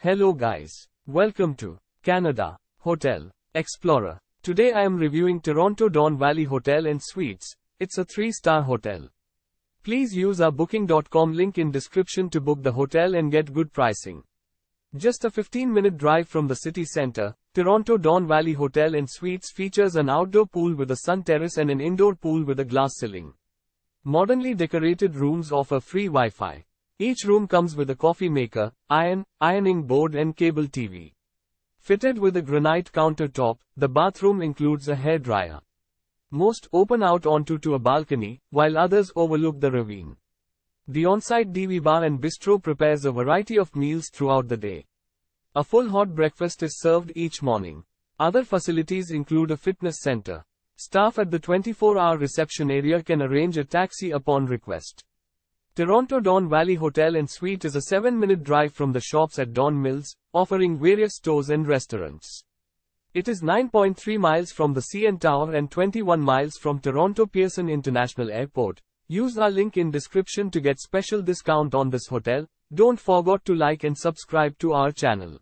Hello guys. Welcome to Canada Hotel Explorer. Today I am reviewing Toronto Don Valley Hotel and Suites. It's a 3-star hotel. Please use our booking.com link in description to book the hotel and get good pricing. Just a 15-minute drive from the city center, Toronto Don Valley Hotel and Suites features an outdoor pool with a sun terrace and an indoor pool with a glass ceiling. Modernly decorated rooms offer free Wi-Fi. Each room comes with a coffee maker, iron, ironing board and cable TV. Fitted with a granite countertop, the bathroom includes a hair dryer. Most open out onto to a balcony, while others overlook the ravine. The on-site DV bar and bistro prepares a variety of meals throughout the day. A full hot breakfast is served each morning. Other facilities include a fitness center. Staff at the 24-hour reception area can arrange a taxi upon request. Toronto Don Valley Hotel and Suite is a 7-minute drive from the shops at Don Mills, offering various stores and restaurants. It is 9.3 miles from the CN Tower and 21 miles from Toronto Pearson International Airport. Use our link in description to get special discount on this hotel. Don't forget to like and subscribe to our channel.